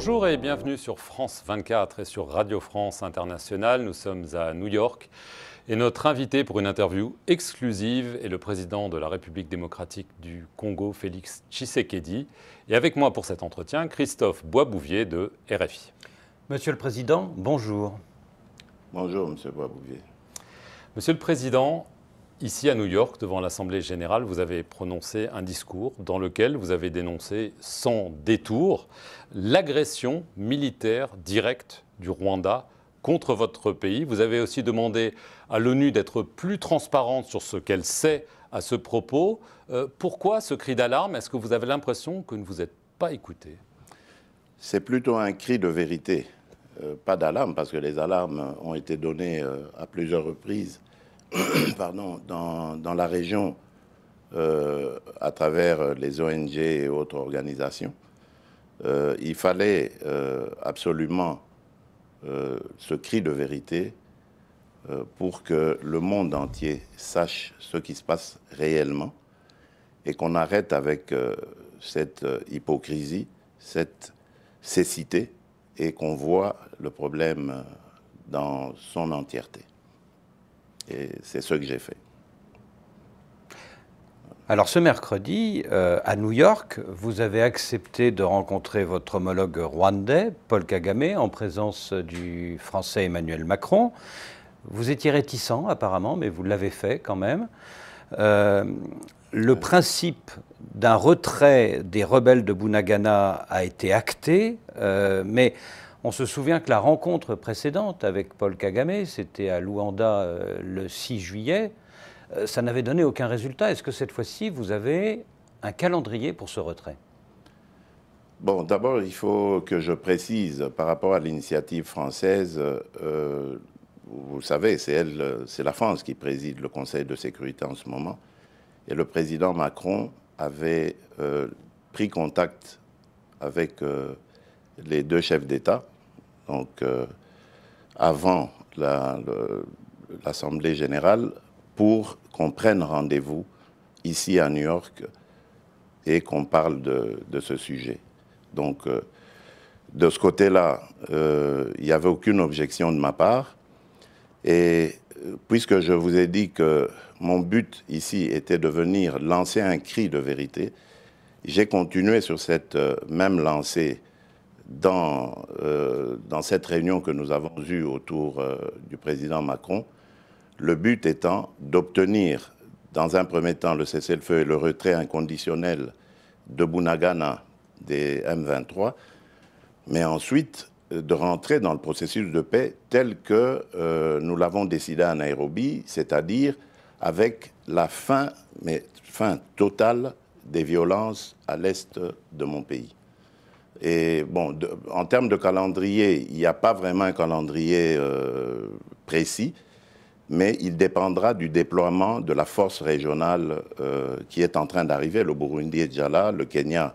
Bonjour et bienvenue sur France 24 et sur Radio France Internationale. Nous sommes à New York et notre invité pour une interview exclusive est le président de la République démocratique du Congo, Félix Tshisekedi. Et avec moi pour cet entretien, Christophe Boisbouvier de RFI. Monsieur le Président, bonjour. Bonjour, Monsieur Boisbouvier. Monsieur le Président, Ici à New York, devant l'Assemblée générale, vous avez prononcé un discours dans lequel vous avez dénoncé sans détour l'agression militaire directe du Rwanda contre votre pays. Vous avez aussi demandé à l'ONU d'être plus transparente sur ce qu'elle sait à ce propos. Euh, pourquoi ce cri d'alarme? Est-ce que vous avez l'impression que ne vous êtes pas écouté? C'est plutôt un cri de vérité, euh, pas d'alarme, parce que les alarmes ont été données euh, à plusieurs reprises pardon, dans, la région euh, à travers les ONG et autres organisations. Euh, il fallait euh, absolument ce cri de vérité pour que le monde entier sache ce qui se passe réellement et qu'on arrête avec cette hypocrisie, cette cécité et qu'on voit le problème dans son entièreté. Et c'est ce que j'ai fait. Alors ce mercredi, euh, à New York, vous avez accepté de rencontrer votre homologue rwandais, Paul Kagame, en présence du Français Emmanuel Macron. Vous étiez réticent apparemment, mais vous l'avez fait quand même. Euh, le principe d'un retrait des rebelles de Bunagana a été acté, euh, mais on se souvient que la rencontre précédente avec Paul Kagame, c'était à Luanda euh, le 6 juillet, euh, ça n'avait donné aucun résultat. Est-ce que cette fois-ci, vous avez un calendrier pour ce retrait? Bon, d'abord, il faut que je précise par rapport à l'initiative française. Euh, vous savez, c'est elle, c'est la France qui préside le Conseil de sécurité en ce moment. Et le président Macron avait pris contact avec les deux chefs d'État, donc euh, avant l'Assemblée générale, pour qu'on prenne rendez-vous ici à New York et qu'on parle de, ce sujet. Donc, euh, de ce côté-là, euh, il n'y avait aucune objection de ma part. Et puisque je vous ai dit que mon but ici était de venir lancer un cri de vérité, j'ai continué sur cette même lancée dans, euh, dans cette réunion que nous avons eue autour euh, du président Macron, le but étant d'obtenir, dans un premier temps, le cessez-le-feu et le retrait inconditionnel de Bunagana des M23, mais ensuite euh, de rentrer dans le processus de paix tel que nous l'avons décidé à Nairobi, c'est-à-dire avec la fin totale des violences à l'est de mon pays. Et bon, en termes de calendrier, il n'y a pas vraiment un calendrier euh, précis, mais il dépendra du déploiement de la force régionale euh, qui est en train d'arriver. Le Burundi est déjà là, le Kenya,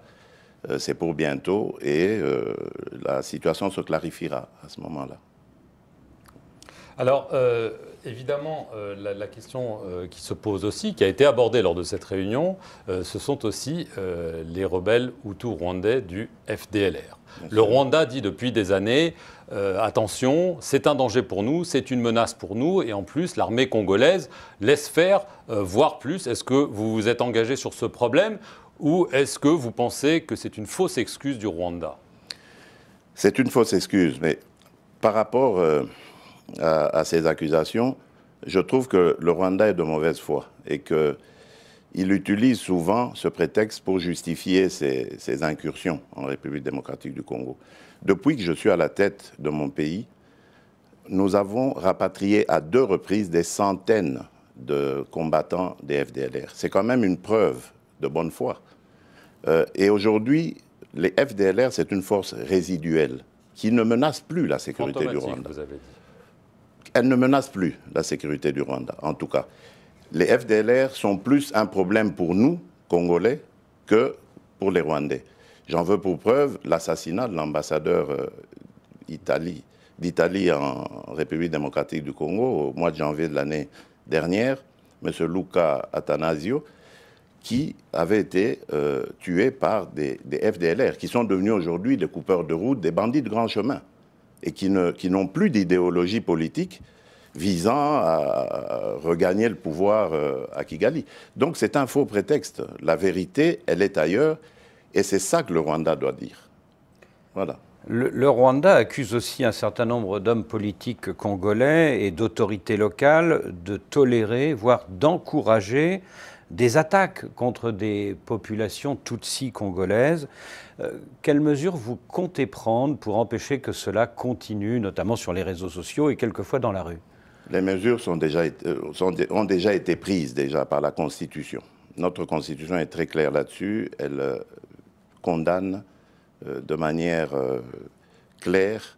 euh, c'est pour bientôt, et la situation se clarifiera à ce moment-là. Alors, évidemment, la, question qui se pose aussi, qui a été abordée lors de cette réunion, ce sont aussi les rebelles hutus-rwandais du FDLR. Le Rwanda dit depuis des années, attention, c'est un danger pour nous, c'est une menace pour nous, et en plus, l'armée congolaise laisse faire, voire plus. Est-ce que vous vous êtes engagé sur ce problème, ou est-ce que vous pensez que c'est une fausse excuse du Rwanda? C'est une fausse excuse, mais par rapport à, ces accusations, je trouve que le Rwanda est de mauvaise foi et qu'il utilise souvent ce prétexte pour justifier ses, incursions en République démocratique du Congo. Depuis que je suis à la tête de mon pays, nous avons rapatrié à deux reprises des centaines de combattants des FDLR. C'est quand même une preuve de bonne foi. Euh, et aujourd'hui, les FDLR, c'est une force résiduelle qui ne menace plus la sécurité du Rwanda. Vous avez dit elle ne menace plus la sécurité du Rwanda, en tout cas. Les FDLR sont plus un problème pour nous, Congolais, que pour les Rwandais. J'en veux pour preuve l'assassinat de l'ambassadeur euh, d'Italie en République démocratique du Congo au mois de janvier de l'année dernière, M. Luca Atanasio, qui avaient été euh, tués par des, FDLR, qui sont devenus aujourd'hui des coupeurs de route, des bandits de grand chemin, et qui n'ont plus d'idéologie politique visant à regagner le pouvoir euh, à Kigali. Donc c'est un faux prétexte. La vérité, elle est ailleurs, et c'est ça que le Rwanda doit dire. Voilà. Le, Rwanda accuse aussi un certain nombre d'hommes politiques congolais et d'autorités locales de tolérer, voire d'encourager des attaques contre des populations tutsi congolaises. Euh, quelles mesures vous comptez prendre pour empêcher que cela continue, notamment sur les réseaux sociaux et quelquefois dans la rue? Les mesures euh, ont déjà été prises déjà par la Constitution. Notre Constitution est très claire là-dessus. Elle euh, condamne de manière claire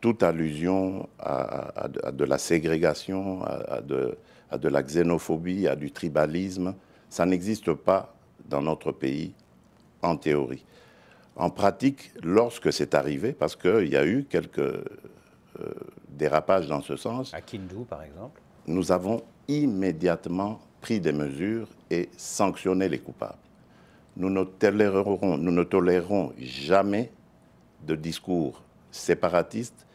toute allusion à, de la ségrégation, à de à de la xénophobie, à du tribalisme. Ça n'existe pas dans notre pays en théorie. En pratique, lorsque c'est arrivé, parce qu'il y a eu quelques euh, dérapages dans ce sens. À Kindu, par exemple Nous avons immédiatement pris des mesures et sanctionné les coupables. Nous ne tolérerons, nous ne tolérerons jamais de discours séparatistes,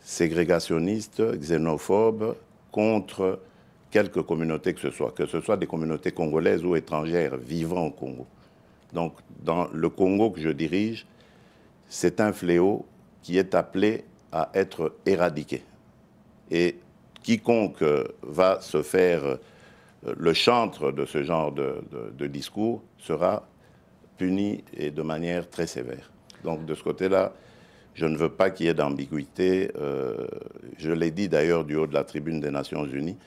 ségrégationnistes, xénophobes contre quelque communauté que ce soit, que ce soit des communautés congolaises ou étrangères vivant au Congo. Donc, dans le Congo que je dirige, c'est un fléau qui est appelé à être éradiqué. Et quiconque va se faire euh, le chantre de ce genre de, discours sera puni et de manière très sévère. Donc, de ce côté-là, je ne veux pas qu'il y ait d'ambiguïté. Euh, je l'ai dit d'ailleurs du haut de la tribune des Nations Unies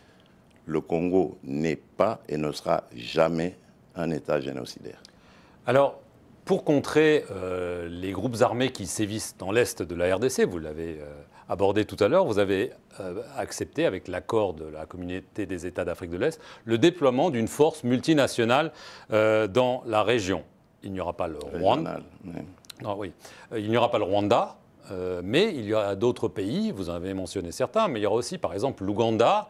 le Congo n'est pas et ne sera jamais un État génocidaire. Alors, pour contrer euh, les groupes armés qui sévissent dans l'Est de la RDC, vous l'avez euh, abordé tout à l'heure, vous avez euh, accepté, avec l'accord de la communauté des États d'Afrique de l'Est, le déploiement d'une force multinationale dans la région. Il n'y aura pas le Rwanda. oui. Il n'y aura pas le Rwanda, mais il y aura d'autres pays, vous en avez mentionné certains, mais il y aura aussi par exemple l'Ouganda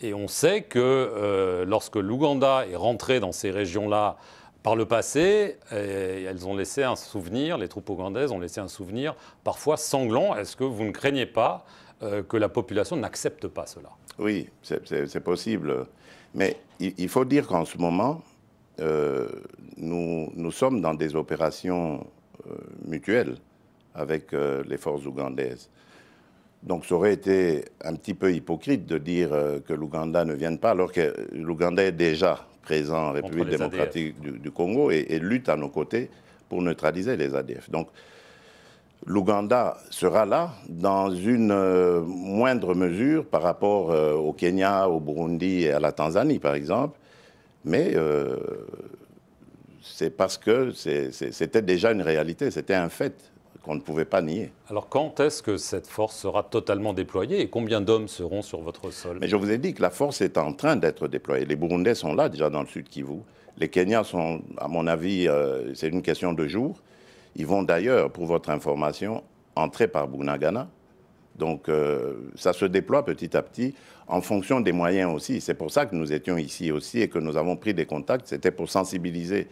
et on sait que euh, lorsque l'Ouganda est rentré dans ces régions-là par le passé, elles ont laissé un souvenir, les troupes ougandaises ont laissé un souvenir parfois sanglant. Est-ce que vous ne craignez pas euh, que la population n'accepte pas cela? Oui, c'est possible. Mais il, faut dire qu'en ce moment, euh, nous, sommes dans des opérations mutuelles avec les forces ougandaises. Donc ça aurait été un petit peu hypocrite de dire euh, que l'Ouganda ne vienne pas, alors que l'Ouganda est déjà présent en République démocratique du, Congo et, lutte à nos côtés pour neutraliser les ADF. Donc l'Ouganda sera là dans une euh, moindre mesure par rapport euh, au Kenya, au Burundi et à la Tanzanie, par exemple. Mais c'est parce que c'était déjà une réalité, c'était un fait qu'on ne pouvait pas nier. Alors quand est-ce que cette force sera totalement déployée et combien d'hommes seront sur votre sol? Mais je vous ai dit que la force est en train d'être déployée. Les Burundais sont là déjà dans le sud Kivu. Les Kenyans sont, à mon avis, euh, c'est une question de jours. Ils vont d'ailleurs, pour votre information, entrer par Bunagana. Donc euh, ça se déploie petit à petit en fonction des moyens aussi. C'est pour ça que nous étions ici aussi et que nous avons pris des contacts. C'était pour sensibiliser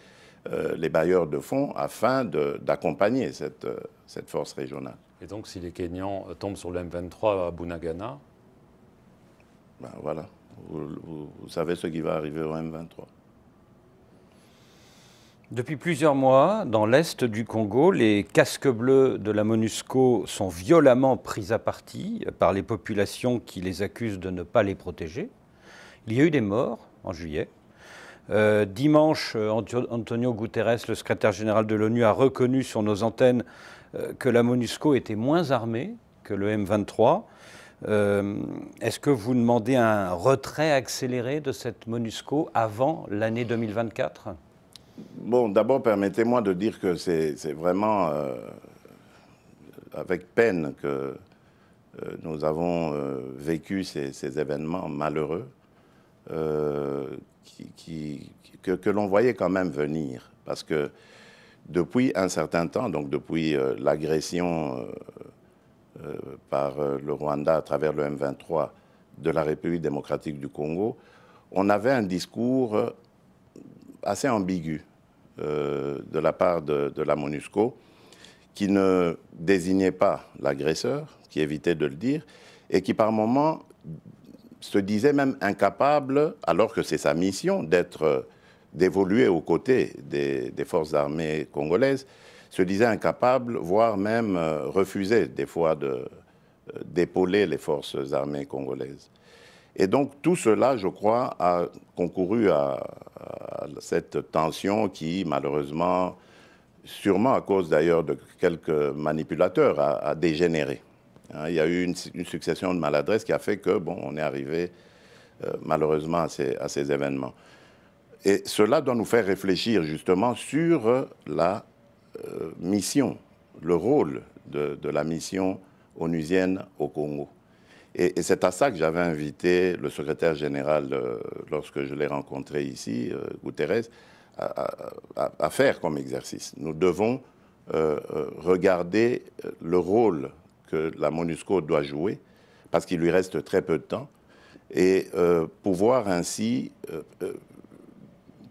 euh, les bailleurs de fonds afin d'accompagner cette, euh, cette, force régionale. Et donc, si les Kenyans tombent sur le M23 à Bunagana? Ben Voilà, vous, savez ce qui va arriver au M23. Depuis plusieurs mois, dans l'est du Congo, les casques bleus de la MONUSCO sont violemment pris à partie par les populations qui les accusent de ne pas les protéger. Il y a eu des morts en juillet. Euh, dimanche, euh, Antonio Guterres, le secrétaire général de l'ONU, a reconnu sur nos antennes euh, que la MONUSCO était moins armée que le M23. Est-ce que vous demandez un retrait accéléré de cette MONUSCO avant l'année 2024 Bon, d'abord, permettez-moi de dire que c'est vraiment avec peine que nous avons vécu ces, ces, événements malheureux que, l'on voyait quand même venir. Parce que depuis un certain temps, donc depuis euh, l'agression euh, euh, par le Rwanda à travers le M23 de la République démocratique du Congo, on avait un discours assez ambigu de la part de, de, la MONUSCO, qui ne désignait pas l'agresseur, qui évitait de le dire, et qui par moments se disait même incapable, alors que c'est sa mission d'être d'évoluer aux côtés des, forces armées congolaises, se disait incapable, voire même euh, refusait des fois euh, d'épauler les forces armées congolaises. Et donc tout cela, je crois, a concouru à, cette tension qui, malheureusement, sûrement à cause d'ailleurs de quelques manipulateurs, a, dégénéré. Hein, il y a eu une, succession de maladresses qui a fait que, bon, on est arrivé euh, malheureusement à ces, événements. Et cela doit nous faire réfléchir justement sur la euh, mission, le rôle de, la mission onusienne au Congo. Et, c'est à ça que j'avais invité le secrétaire général euh, lorsque je l'ai rencontré ici, euh, Guterres, à, faire comme exercice. Nous devons regarder le rôle que la MONUSCO doit jouer, parce qu'il lui reste très peu de temps, et pouvoir ainsi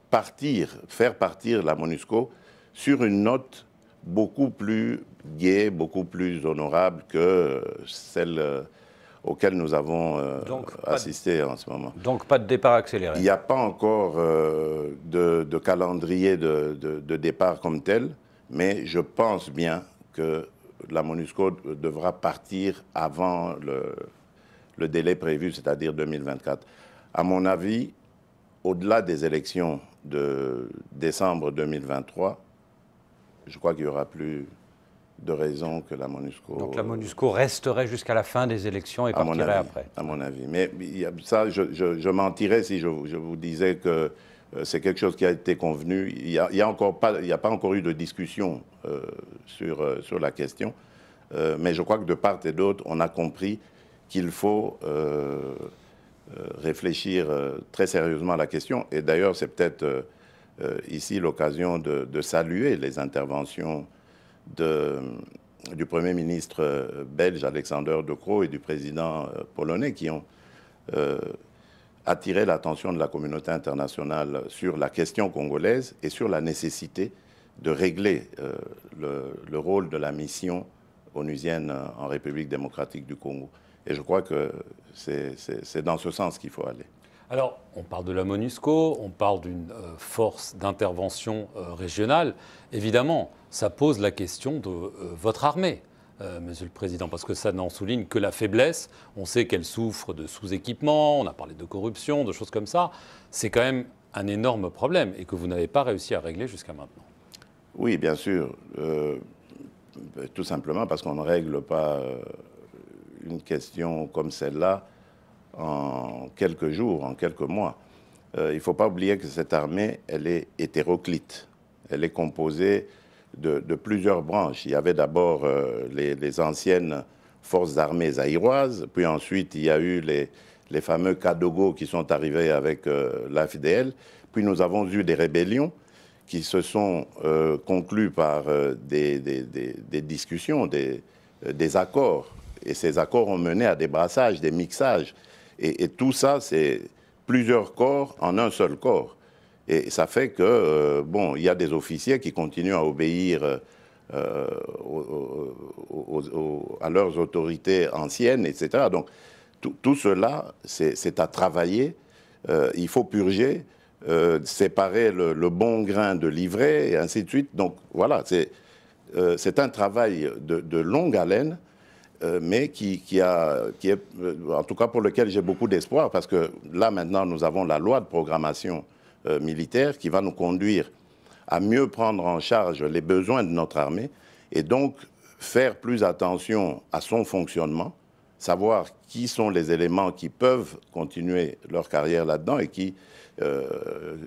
partir, faire partir la MONUSCO sur une note beaucoup plus gaie, beaucoup plus honorable que celle euh, auquel nous avons euh, assisté en ce moment. Donc pas de départ accéléré Il n'y a pas encore euh, de, calendrier de, départ comme tel, mais je pense bien que la MONUSCO devra partir avant le, le délai prévu, c'est-à-dire 2024. À mon avis, au-delà des élections de décembre 2023, je crois qu'il n'y aura plus de raison que la MONUSCO... Donc la MONUSCO resterait jusqu'à la fin des élections et partirait après À mon avis. Mais ça, je, mentirais si je, vous disais que c'est quelque chose qui a été convenu. Il n'y a, pas, encore eu de discussion euh, sur, euh, sur la question. mais je crois que de part et d'autre, on a compris qu'il faut euh, réfléchir euh, très sérieusement à la question. Et d'ailleurs, c'est peut-être euh, ici l'occasion de, saluer les interventions du Premier ministre belge Alexander De Croo et du président polonais qui ont attiré l'attention de la communauté internationale sur la question congolaise et sur la nécessité de régler le, le, rôle de la mission onusienne en République démocratique du Congo. Et je crois que c'est dans ce sens qu'il faut aller. Alors, on parle de la MONUSCO, on parle d'une euh, force d'intervention euh, régionale. Évidemment, ça pose la question de euh, votre armée, Monsieur le Président, parce que ça n'en souligne que la faiblesse. On sait qu'elle souffre de sous-équipement, on a parlé de corruption, de choses comme ça. C'est quand même un énorme problème et que vous n'avez pas réussi à régler jusqu'à maintenant. Oui, bien sûr. tout simplement parce qu'on ne règle pas une question comme celle-là en quelques jours, en quelques mois. Euh, il ne faut pas oublier que cette armée, elle est hétéroclite. Elle est composée de, plusieurs branches. Il y avait d'abord euh, les, anciennes forces armées zaïroises, puis ensuite il y a eu les, fameux Kadogo qui sont arrivés avec euh, l'AFDL, puis nous avons eu des rébellions qui se sont conclues par des, discussions, des, accords et ces accords ont mené à des brassages, des mixages. Et, tout ça, c'est plusieurs corps en un seul corps. Et ça fait que, euh, bon, il y a des officiers qui continuent à obéir euh, à leurs autorités anciennes, etc. Donc, tout, cela, c'est à travailler. Euh, il faut purger, séparer le, bon grain de l'ivraie, et ainsi de suite. Donc, voilà, c'est un travail de, de longue haleine euh, mais qui, a, qui est, euh, en tout cas pour lequel j'ai beaucoup d'espoir, parce que là maintenant nous avons la loi de programmation euh, militaire qui va nous conduire à mieux prendre en charge les besoins de notre armée et donc faire plus attention à son fonctionnement, savoir qui sont les éléments qui peuvent continuer leur carrière là-dedans et qui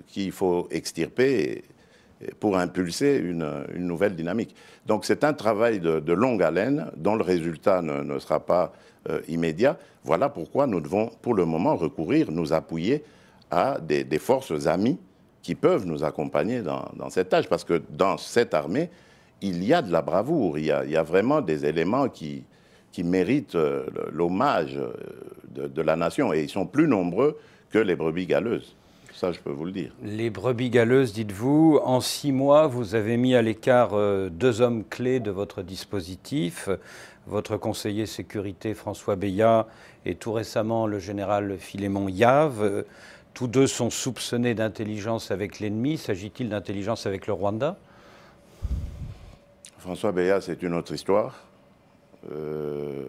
qu'il faut extirper pour impulser une, nouvelle dynamique. Donc c'est un travail de, longue haleine dont le résultat ne, sera pas euh, immédiat. Voilà pourquoi nous devons pour le moment recourir, nous appuyer à des, forces amies qui peuvent nous accompagner dans, cette tâche. Parce que dans cette armée, il y a de la bravoure, il y a, vraiment des éléments qui, qui méritent euh, l'hommage euh, de, la nation. Et ils sont plus nombreux que les brebis galeuses. Ça, je peux vous le dire. Les brebis galeuses, dites-vous, en six mois, vous avez mis à l'écart euh, deux hommes clés de votre dispositif, votre conseiller sécurité François Beya et tout récemment le général Philémon Yave. Tous deux sont soupçonnés d'intelligence avec l'ennemi. S'agit-il d'intelligence avec le Rwanda? François Beya, c'est une autre histoire. Euh,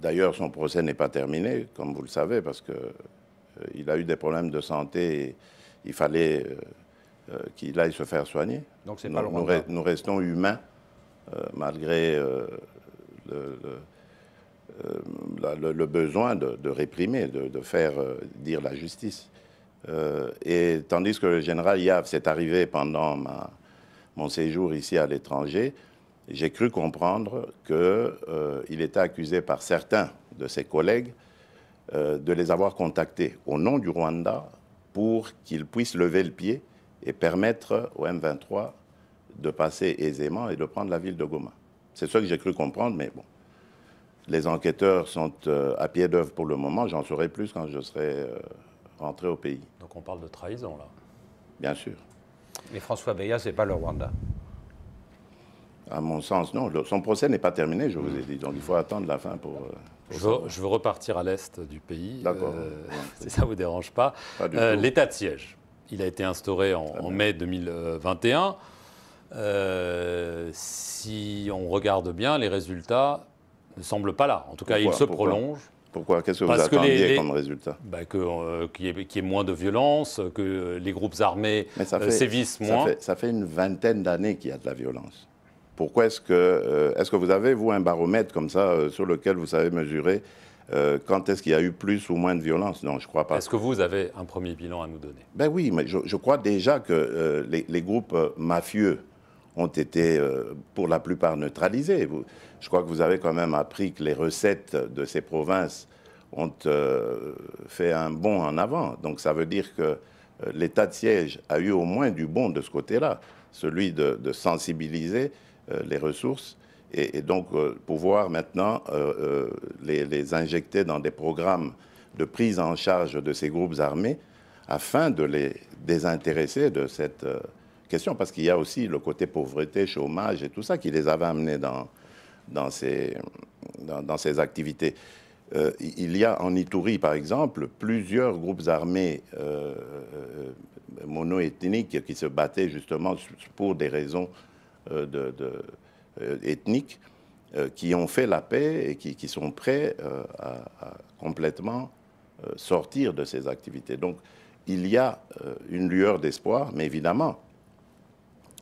d'ailleurs, son procès n'est pas terminé, comme vous le savez, parce qu'il euh, a eu des problèmes de santé et il fallait euh, qu'il aille se faire soigner. Donc nous, pas le nous, restons humains, malgré le, besoin de, réprimer, de, faire dire la justice. Et tandis que le général Yav s'est arrivé pendant mon séjour ici à l'étranger, j'ai cru comprendre qu'il euh, était accusé par certains de ses collègues euh, de les avoir contactés au nom du Rwanda pour qu'ils puissent lever le pied et permettre au M23 de passer aisément et de prendre la ville de Goma. C'est ce que j'ai cru comprendre, mais bon. Les enquêteurs sont euh, à pied d'œuvre pour le moment. J'en saurai plus quand je serai rentré au pays. Donc on parle de trahison, là Bien sûr. Mais François Beya, ce n'est pas le Rwanda. À mon sens, non. Son procès n'est pas terminé, je vous ai dit. Donc il faut attendre la fin pour. Euh, je, veux, repartir à l'est du pays. D'accord. Euh, si ça ne vous dérange pas. Euh, l'état de siège, il a été instauré en, mai 2021. si on regarde bien, les résultats ne semblent pas là. En tout cas, ils se prolongent. Pourquoi? Qu'est-ce que vous attendiez comme résultat? Bah, Qu'il y, ait moins de violence, que les groupes armés sévissent moins. ça fait une vingtaine d'années qu'il y a de la violence. Pourquoi est-ce que, euh, est-ce que vous avez, vous, un baromètre comme ça euh, sur lequel vous savez mesurer euh, quand est-ce qu'il y a eu plus ou moins de violence? Non, je ne crois pas. Est-ce que vous avez un premier bilan à nous donner? Ben oui, mais je, crois déjà que les, groupes mafieux ont été pour la plupart neutralisés. je crois que vous avez quand même appris que les recettes de ces provinces ont fait un bond en avant. Donc ça veut dire que l'état de siège a eu au moins du bon de ce côté-là, celui de, sensibiliser euh, les ressources et, donc euh, pouvoir maintenant euh, les, injecter dans des programmes de prise en charge de ces groupes armés afin de les désintéresser de cette question, parce qu'il y a aussi le côté pauvreté, chômage et tout ça qui les avait amenés dans, ces, activités. il y a en Ituri, par exemple, plusieurs groupes armés mono-ethniques qui se battaient justement pour des raisons euh, euh, ethniques euh, qui ont fait la paix et qui, sont prêts à, complètement sortir de ces activités. Donc, il y a une lueur d'espoir, mais évidemment,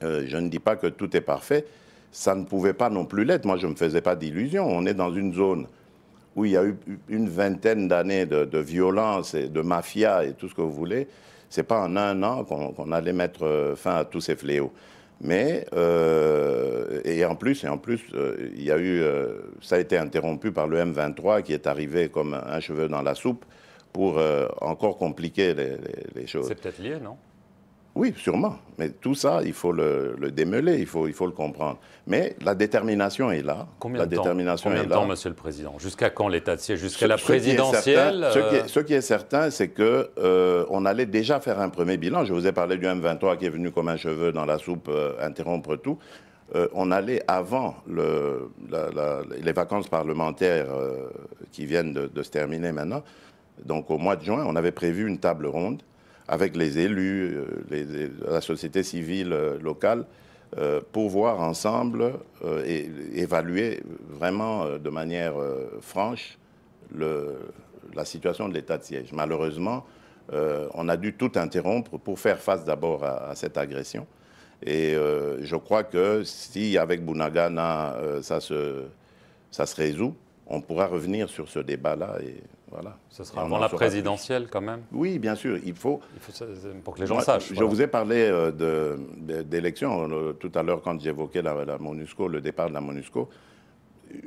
je ne dis pas que tout est parfait. Ça ne pouvait pas non plus l'être. Moi, je ne me faisais pas d'illusions. On est dans une zone où il y a eu une vingtaine d'années de, violence et de mafia et tout ce que vous voulez. Ce n'est pas en un an qu'on allait mettre fin à tous ces fléaux. Mais, euh, et en plus, et en plus euh, il y a eu, euh, ça a été interrompu par le M23 qui est arrivé comme un cheveu dans la soupe pour encore compliquer les choses. C'est peut-être lié, non? Oui, sûrement. Mais tout ça, il faut le, démêler, il faut, il faut le comprendre. Mais la détermination est là. Combien la de détermination temps, Combien de temps, Monsieur le Président Jusqu'à quand l'état de siège? Jusqu'à la présidentielle ce, qui est, certain, c'est que euh, on allait déjà faire un premier bilan. Je vous ai parlé du M23 qui est venu comme un cheveu dans la soupe euh, interrompre tout. Euh, on allait avant le, les vacances parlementaires qui viennent de, de se terminer maintenant. Donc au mois de juin, on avait prévu une table ronde avec les élus, euh, la société civile euh, locale, euh, pour voir ensemble et évaluer vraiment de manière franche la situation de l'état de siège. Malheureusement, on a dû tout interrompre pour faire face d'abord à, cette agression. Et je crois que si avec Bounagana ça se, ça se résout, on pourra revenir sur ce débat-là voilà. Ce sera avant la présidentielle quand même Oui, bien sûr. Il faut. Il faut pour que les gens sachent. Je vous ai parlé euh, d'élections euh, tout à l'heure quand j'évoquais la, MONUSCO, le départ de la MONUSCO.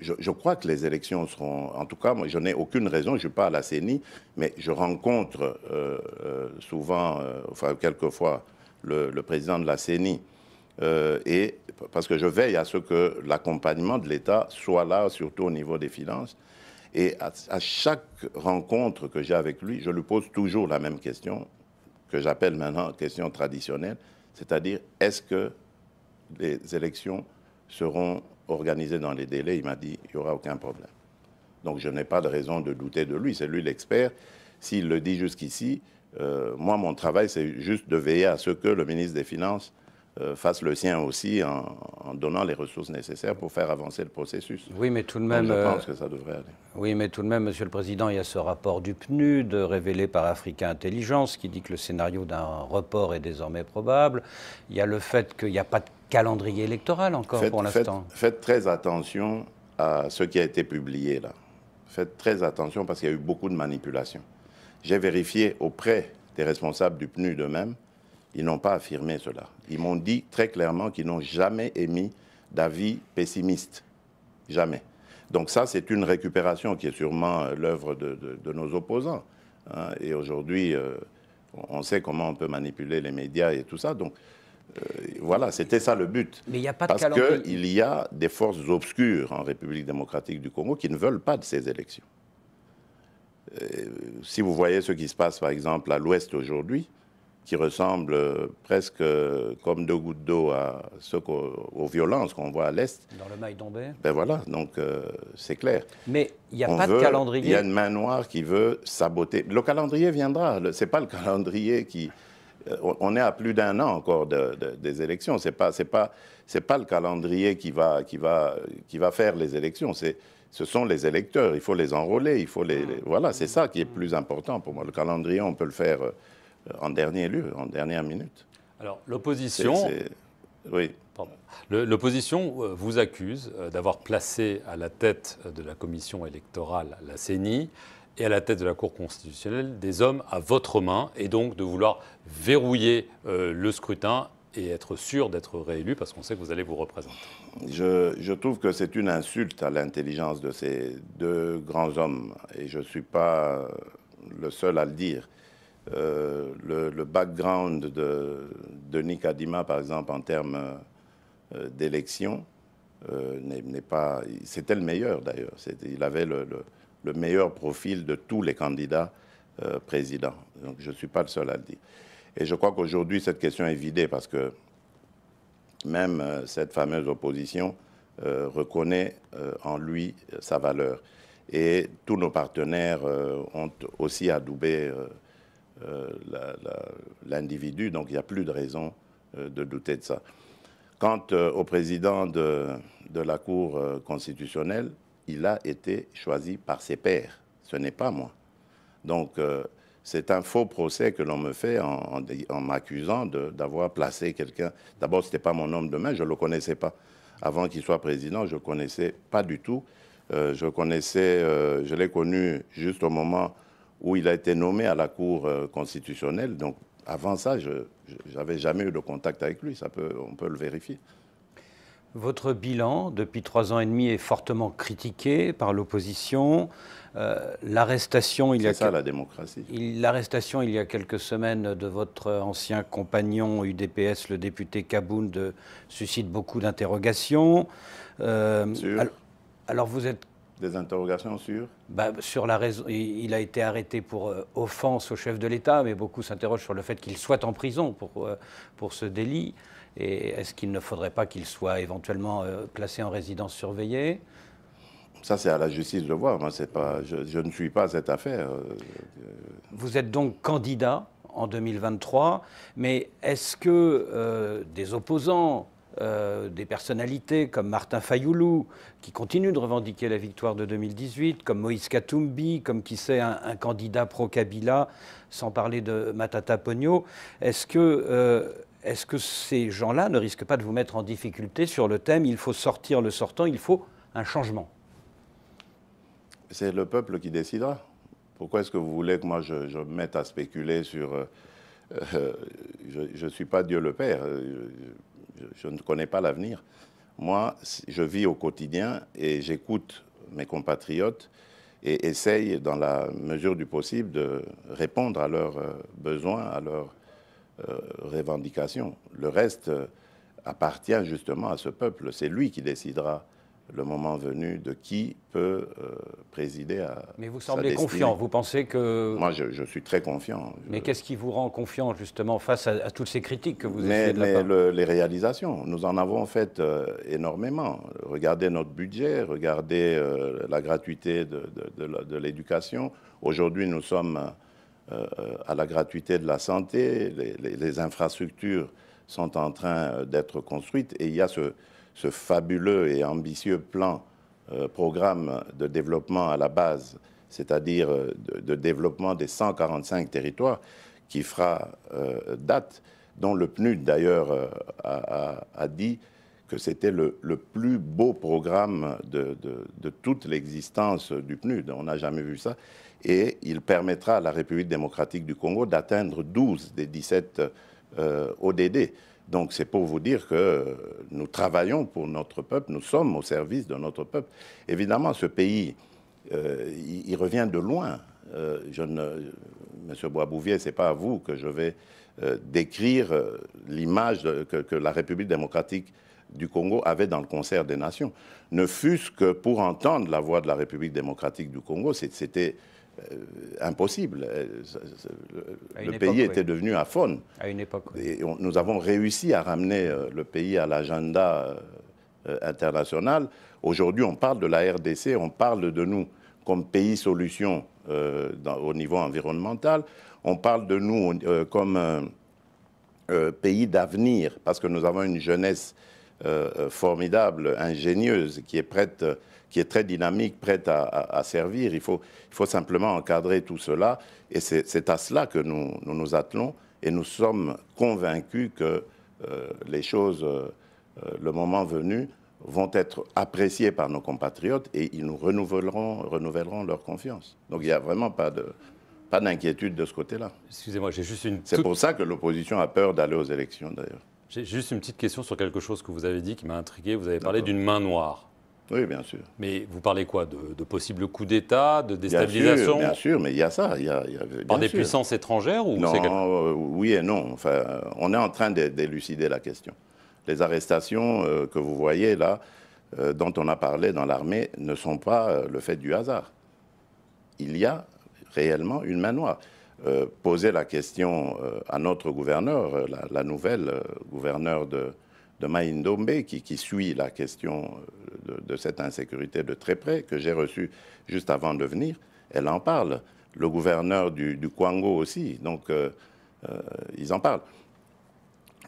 Je, crois que les élections seront. En tout cas, moi, je n'ai aucune raison, je ne suis pas à la CENI, mais je rencontre euh, souvent, enfin, quelquefois, le, le, président de la CENI. et parce que je veille à ce que l'accompagnement de l'État soit là, surtout au niveau des finances. Et à, chaque rencontre que j'ai avec lui, je lui pose toujours la même question. que j'appelle maintenant question traditionnelle, c'est-à-dire est-ce que les élections seront organisées dans les délais? Il m'a dit il n'y aura aucun problème. Donc je n'ai pas de raison de douter de lui, c'est lui l'expert. S'il le dit jusqu'ici, euh, moi mon travail c'est juste de veiller à ce que le ministre des Finances fasse le sien aussi en, donnant les ressources nécessaires pour faire avancer le processus. Oui, mais tout de même. je pense euh, que ça devrait aller. Oui, mais tout de même, Monsieur le Président, il y a ce rapport du PNUD révélé par Africa Intelligence qui dit que le scénario d'un report est désormais probable. Il y a le fait qu'il n'y a pas de calendrier électoral encore pour l'instant. Faites, faites très attention à ce qui a été publié là. Faites très attention parce qu'il y a eu beaucoup de manipulations. J'ai vérifié auprès des responsables du PNUD eux-mêmes ils n'ont pas affirmé cela. Ils m'ont dit très clairement qu'ils n'ont jamais émis d'avis pessimiste. Jamais. Donc ça, c'est une récupération qui est sûrement euh, l'œuvre de, nos opposants. Hein. Et aujourd'hui, euh, on sait comment on peut manipuler les médias et tout ça. Donc euh, voilà, c'était ça le but. Mais il n'y a pas de Parce qu'il y a des forces obscures en République démocratique du Congo qui ne veulent pas de ces élections. si vous voyez ce qui se passe, par exemple, à l'Ouest aujourd'hui, qui ressemble euh, presque euh, comme deux gouttes d'eau à ce aux violences qu'on voit à l'Est. Dans le mail Ben voilà, donc euh, c'est clair. Mais il n'y a pas de calendrier. Il y a une main noire qui veut saboter. Le calendrier viendra. Ce n'est pas le calendrier qui. On est à plus d'un an encore des élections. Ce n'est pas, pas, pas le calendrier qui va, qui, va, qui va faire les élections. Ce sont les électeurs. Il faut les enrôler. Il faut les, les... Voilà, c'est ça qui est plus important pour moi. Le calendrier, on peut le faire en dernier lieu, en dernière minute. Alors, l'opposition. Oui. L'opposition euh, vous accuse euh, d'avoir placé à la tête de la commission électorale, la CENI, et à la tête de la Cour constitutionnelle des hommes à votre main, et donc de vouloir verrouiller euh, le scrutin et être sûr d'être réélu, parce qu'on sait que vous allez vous représenter. Je, je trouve que c'est une insulte à l'intelligence de ces deux grands hommes, et je ne suis pas le seul à le dire. Euh, le, background de Denis Kadima, par exemple, en termes euh, d'élection, euh, n'est pas. C'était le meilleur d'ailleurs. Il avait le, meilleur profil de tous les candidats présidents. Donc je ne suis pas le seul à le dire. Et je crois qu'aujourd'hui, cette question est vidée parce que même cette fameuse opposition reconnaît en lui sa valeur. Et tous nos partenaires ont aussi adoubé l'individu, donc il n'y a plus de raison euh, de douter de ça. Quant euh, au président de, de la Cour constitutionnelle, il a été choisi par ses pairs, ce n'est pas moi. Donc c'est un faux procès que l'on me fait en, m'accusant d'avoir placé quelqu'un. D'abord, ce n'était pas mon homme de main, je ne le connaissais pas. Avant qu'il soit président, je ne connaissais pas du tout. je connaissais, je l'ai connu juste au moment où il a été nommé à la Cour euh, constitutionnelle. Donc avant ça, je n'avais jamais eu de contact avec lui, ça peut, on peut le vérifier. Votre bilan, depuis trois ans et demi, est fortement critiqué par l'opposition. Euh, l'arrestation, il y a ça la démocratie. L'arrestation, il y a quelques semaines, de votre ancien compagnon UDPS, le député Kabound, suscite beaucoup d'interrogations. Euh, alors, vous êtes des interrogations sur bah, Sur la raison. Il a été arrêté pour euh, offense au chef de l'État, mais beaucoup s'interrogent sur le fait qu'il soit en prison pour, euh, pour ce délit. Et est-ce qu'il ne faudrait pas qu'il soit éventuellement euh, placé en résidence surveillée? Ça, c'est à la justice de voir. Moi, pas, je, je, ne suis pas cette affaire. Vous êtes donc candidat en 2023, mais est-ce que des opposants euh, des personnalités comme Martin Fayoulou, qui continue de revendiquer la victoire de 2018, comme Moïse Katumbi, comme qui sait un, candidat pro-Kabila, sans parler de Matata Pogno. Est-ce que, euh, est-ce que ces gens-là ne risquent pas de vous mettre en difficulté sur le thème il faut sortir le sortant, il faut un changement? C'est le peuple qui décidera. Pourquoi est-ce que vous voulez que moi je, me mette à spéculer sur... Euh, je ne suis pas Dieu le Père ne connais pas l'avenir. Moi, je vis au quotidien et j'écoute mes compatriotes et essaye, dans la mesure du possible, de répondre à leurs euh, besoins, à leurs euh, revendications. Le reste euh, appartient justement à ce peuple. C'est lui qui décidera le moment venu de qui peut présider à. Mais vous semblez confiant. Vous pensez que. Moi, je, je suis très confiant. Je- Mais qu'est-ce qui vous rend confiant justement face à, à toutes ces critiques que vous mais, essayez de mais le- les réalisations, nous en avons fait euh, énormément. Regardez notre budget, regardez euh, la gratuité de, de- de la- de l'éducation. Aujourd'hui, nous sommes euh, à la gratuité de la santé. Les, les- les infrastructures sont en train euh, d'être construites et il y a ce, ce fabuleux et ambitieux plan, euh, programme de développement à la base, c'est-à-dire euh, de, développement des 145 territoires qui fera euh, date, dont le PNUD d'ailleurs a, dit que c'était le, plus beau programme de, toute l'existence du PNUD. On n'a jamais vu ça. Et il permettra à la République démocratique du Congo d'atteindre 12 des 17 euh, ODD. Donc c'est pour vous dire que nous travaillons pour notre peuple, nous sommes au service de notre peuple. Évidemment, ce pays, euh, il, revient de loin. Euh, Monsieur Boisbouvier, c'est pas à vous que je vais euh, décrire l'image que, que la République démocratique du Congo avait dans le concert des nations. Ne fût-ce que pour entendre la voix de la République démocratique du Congo, c'était impossible. Euh, ça- À le pays était oui. devenu aphone. À une époque. oui. Et on- nous avons réussi à ramener euh, le pays à l'agenda euh, euh, international. Aujourd'hui, on parle de la RDC, on parle de nous comme pays solution euh, dans- au niveau environnemental. On parle de nous euh, comme euh, euh, pays d'avenir, parce que nous avons une jeunesse euh, euh, formidable, ingénieuse, qui est prête, qui est très dynamique, prête à, à- à servir. Il faut, il faut simplement encadrer tout cela, et c'est à cela que nous, nous nous attelons, et nous sommes convaincus que euh, les choses, euh, le moment venu, vont être appréciées par nos compatriotes, et ils nous renouvelleront, renouvelleront leur confiance. Donc il n'y a vraiment pas de pas d'inquiétude de ce côté-là. Excusez-moi, j'ai juste une C'est toute- pour ça que l'opposition a peur d'aller aux élections, d'ailleurs. J'ai juste une petite question sur quelque chose que vous avez dit qui m'a intrigué. Vous avez parlé d'une main noire. Oui, bien sûr. Mais vous parlez quoi de, de possibles coups d'État, de Bien déstabilisation sûr, bien sûr, mais il y a ça. Il y a, il y a- par bien des sûr. puissances étrangères ou Non, euh, oui et non. Enfin, on est en train de- d'élucider la question. Les arrestations euh, que vous voyez là, euh, dont on a parlé dans l'armée, ne sont pas le fait du hasard. Il y a réellement une main noire. Euh, poser la question euh, à notre gouverneur, euh, la, nouvelle gouverneure de, de Maïndombe, qui, suit la question de, cette insécurité de très près, que j'ai reçue juste avant de venir, elle en parle. Le gouverneur du, Kwango aussi, donc ils en parlent.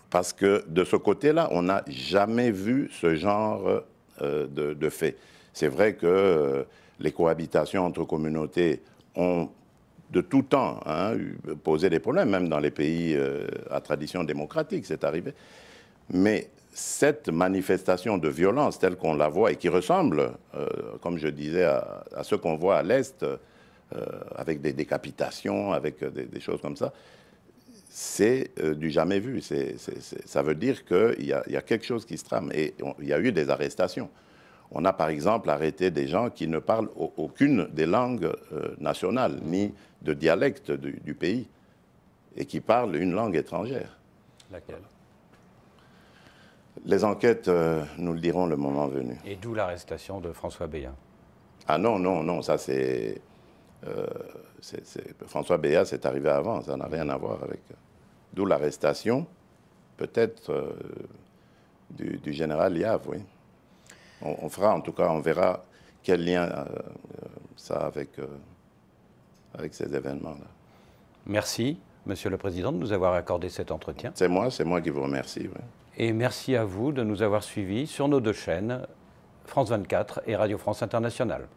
Parce que de ce côté-là, on n'a jamais vu ce genre de, de fait. C'est vrai que les cohabitations entre communautés ont de tout temps hein, posé des problèmes, même dans les pays euh, à tradition démocratique, c'est arrivé. Mais cette manifestation de violence telle qu'on la voit et qui ressemble, euh, comme je disais, à, ce qu'on voit à l'Est, euh, avec des décapitations, avec des, choses comme ça, c'est du jamais vu. Ça veut dire qu'il y, y a quelque chose qui se trame. Et il y a eu des arrestations. On a par exemple arrêté des gens qui ne parlent au- aucune des langues euh, nationales, ni de dialecte du, du pays, et qui parlent une langue étrangère. Laquelle? Les enquêtes euh, nous le diront le moment venu. Et d'où l'arrestation de François Béin. Ah non, non, non, ça c'est... euh, François Béat, c'est arrivé avant, ça n'a rien à voir avec... D'où l'arrestation, peut-être, euh, du, du général Liave, oui. On, on fera, en tout cas, on verra quel lien euh, euh, ça a avec, euh, avec ces événements-là. Merci, Monsieur le Président, de nous avoir accordé cet entretien. C'est moi, c'est moi qui vous remercie. oui. Et merci à vous de nous avoir suivis sur nos deux chaînes, France 24 et Radio France Internationale.